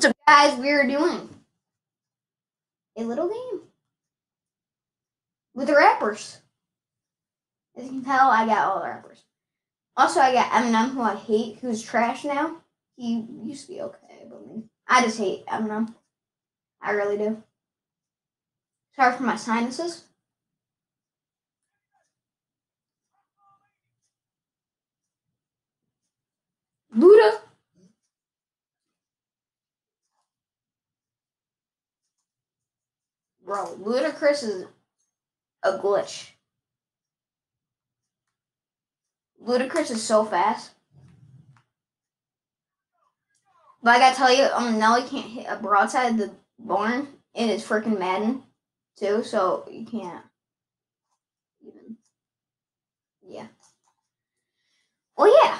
What's up, guys? We're doing a little game with the rappers. As you can tell, I got all the rappers. Also, I got Eminem, who I hate, who's trash now. He used to be okay, but I just hate Eminem. I really do. Sorry for my sinuses. Luda. Bro, Ludacris is a glitch. Ludacris is so fast. But I gotta tell you, um, Nelly can't hit a broadside of the barn in his freaking Madden, too, so you can't even. Yeah. Well, yeah.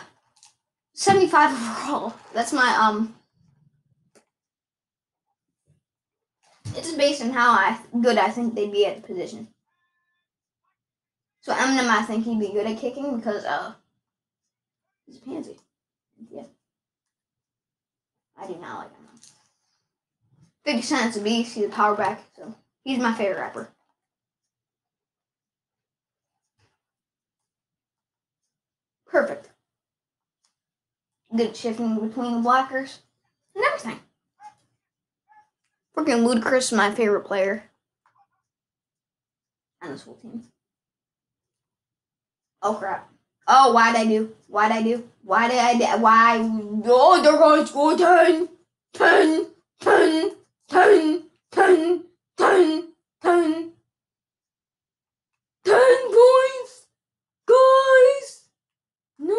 75 overall. That's my, um. It's based on how I good I think they'd be at the position. So Eminem, I think he'd be good at kicking because uh, he's a pansy. Yeah, I do not like Eminem. Fifty Cent's a beast. He's a power back, so he's my favorite rapper. Perfect. Good shifting between the blockers and everything. Freaking Ludacris is my favorite player. And this whole team. Oh crap. Oh, why'd I do? Why'd I do? Why did I do? Why? Oh, they're going to score 10, 10, 10, 10, 10, 10, 10. 10 points! Guys! 90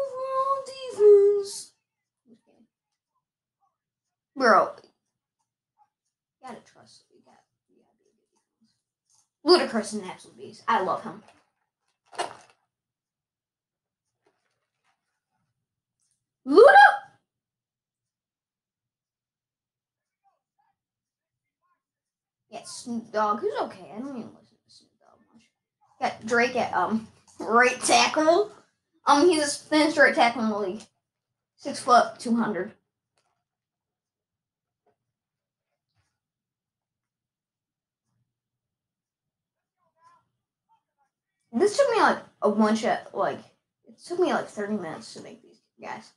overall defense. Bro, you gotta trust. You gotta, be a good defense. Ludacris is an absolute beast. I love him. Luda? Yeah, Snoop Dogg, who's okay. I don't even listen to Snoop Dogg much. Got Drake at um right tackle. Um, he's the thinnest right tackle in the league. Six foot, two hundred. This took me like a bunch of like it took me like thirty minutes to make these guys.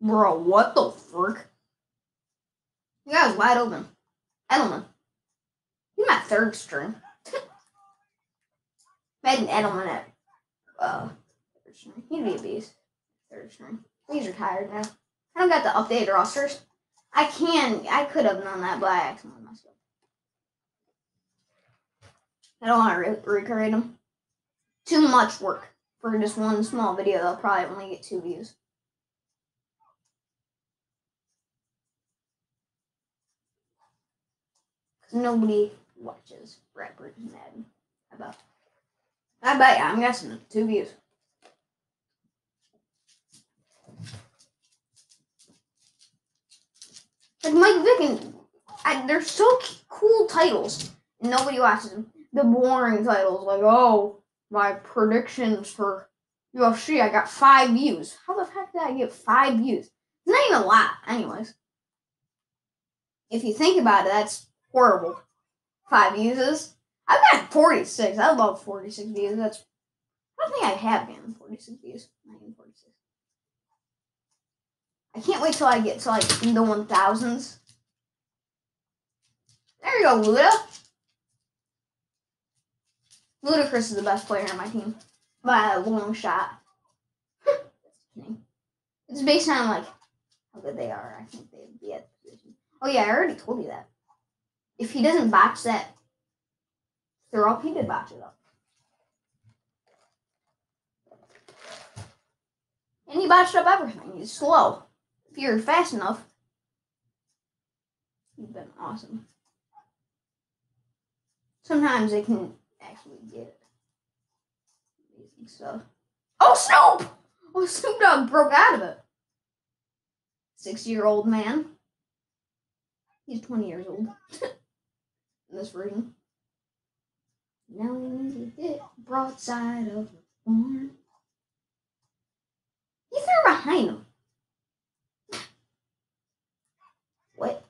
Bro, what the frick? You guys wide open. Edelman. He's my third string. Made an Edelman at uh third string. He'd be a beast. Third string. He's retired now. I don't got the updated rosters. I can I could have known that, but I accidentally up. I don't want to re- recreate them. Too much work for just one small video. They'll probably only get two views. Because nobody watches rappers Madden. I bet. I bet I'm guessing two views. Like Mike Vick and I, they're so cool titles. Nobody watches them. The boring titles like oh my predictions for UFC. I got five views. How the heck did I get five views? It's not even a lot, anyways. If you think about it, that's horrible. Five views. I've got 46. I love 46 views. That's I don't think I have gotten 46 views. Not 46. I can't wait till I get to like in the 1000s. There you go, Luda. Ludacris is the best player on my team by a long shot. it's based on like how good they are. I think they'd be at the position. Oh yeah, I already told you that. If he doesn't botch that up, he did botch it up. And he botched up everything. He's slow. If you're fast enough, you've been awesome. Sometimes they can actually get. Amazing stuff. Oh, Snoop! Oh, Snoop Dogg broke out of it. Six year old man. He's 20 years old. In this version. Now we need to hit broadside of the barn. He's threw behind him. What?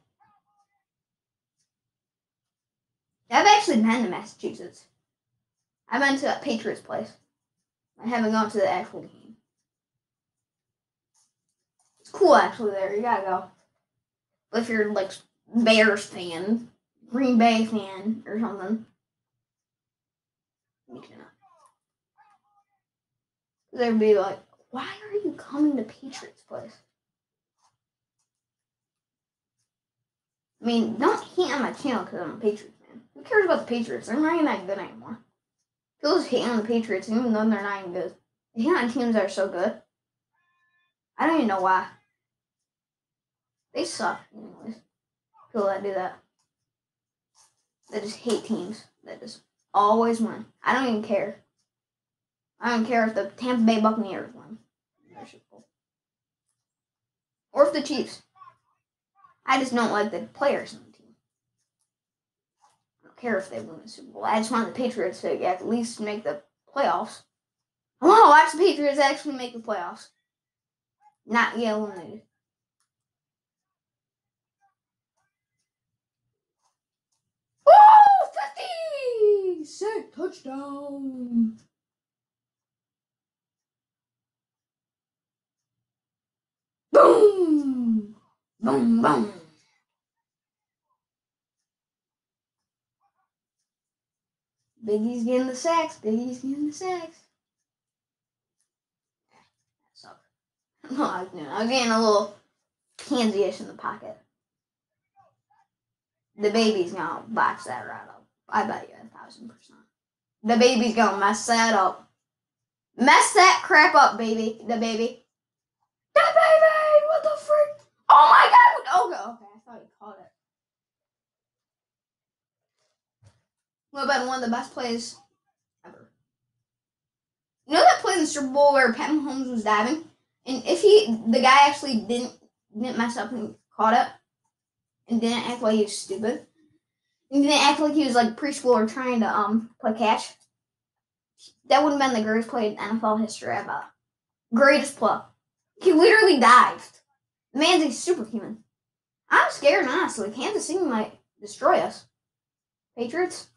I've actually been to Massachusetts. I've been to a Patriots place. I haven't gone to the actual game. It's cool actually there. You gotta go. But if you're like Bears fan, Green Bay fan, or something, you cannot. They'd be like, why are you coming to Patriots place? I mean, don't hate on my channel because I'm a Patriots fan. Who cares about the Patriots? They're not even that good anymore. People hate on the Patriots even though they're not even good. They hate on teams that are so good. I don't even know why. They suck, anyways. People that do that. They just hate teams that just always win. I don't even care. I don't care if the Tampa Bay Buccaneers win. Or if the Chiefs. I just don't like the players on the team. I don't care if they win the Super Bowl. I just want the Patriots to at least make the playoffs. I want to watch the Patriots actually make the playoffs. Not get eliminated. Oh, 50! Sick touchdown. Boom! Boom, boom. Biggie's getting the sacks. Biggie's getting the sacks. No, I'm getting a little pansy-ish in the pocket. The baby's gonna box that right up. I bet you a thousand percent. The baby's gonna mess that up. Mess that crap up, baby. The baby. The baby! What the frick? Oh my god! Okay, okay. I thought you caught it. Been one of the best plays ever. You know that play in the Super Bowl where Pat Mahomes was diving? And if he, the guy actually didn't didn't mess up and caught it, and didn't act like he was stupid, and didn't act like he was like preschool or trying to um play catch, that would have been the greatest play in NFL history ever. Greatest play. He literally dived. The man's a superhuman. I'm scared, honestly. Kansas City might destroy us. Patriots?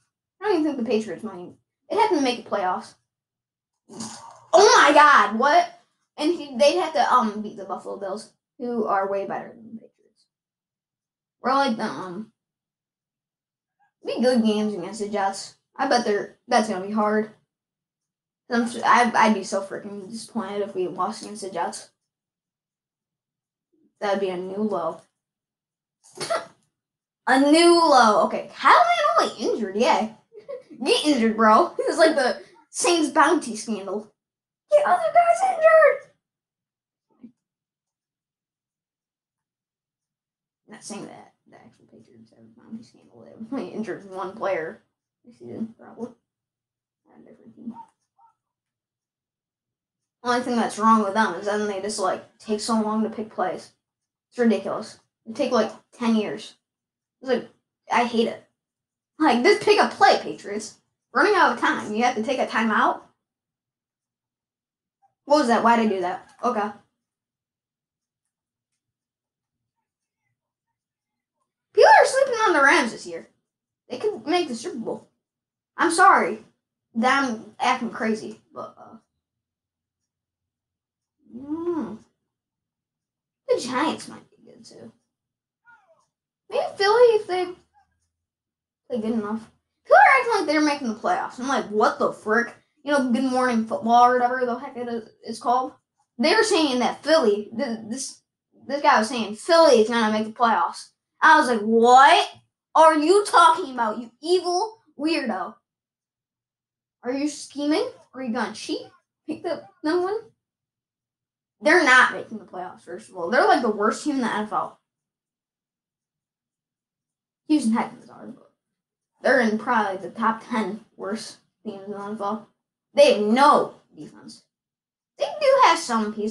I don't even think the Patriots might. They'd have to make the playoffs. Oh my god, what? And he, they'd have to um beat the Buffalo Bills, who are way better than the Patriots. We're like the um be good games against the Jets. I bet they're that's gonna be hard. I'm, I'd, be so freaking disappointed if we lost against the Jets. That'd be a new low. a new low. Okay, am only injured? Yeah. Get injured, bro. It was like the Saints bounty scandal. Get other guys injured. Not saying that the actual Patriots have a bounty scandal. They only injured one player this season, probably. a different team. Only thing that's wrong with them is then they just like take so long to pick plays. It's ridiculous. It take like ten years. It's like I hate it. Like just pick a play, Patriots. Running out of time. You have to take a timeout. What was that? Why'd I do that? Okay. People are sleeping on the Rams this year. They could make the Super Bowl. I'm sorry that I'm acting crazy, but uh, mm, the Giants might be good too. Maybe Philly if they play good enough. People are acting like they're making the playoffs. I'm like, what the frick? You know, Good Morning Football or whatever the heck it is called. They're saying that Philly, this this guy was saying Philly is gonna make the playoffs. I was like, what are you talking about, you evil weirdo? Are you scheming? Are you gonna cheat? Pick the number one? They're not making the playoffs, first of all. They're like the worst team in the NFL. Houston Texans are, they're in probably the top 10 worst teams in the NFL. They have no defense. They do have some pieces.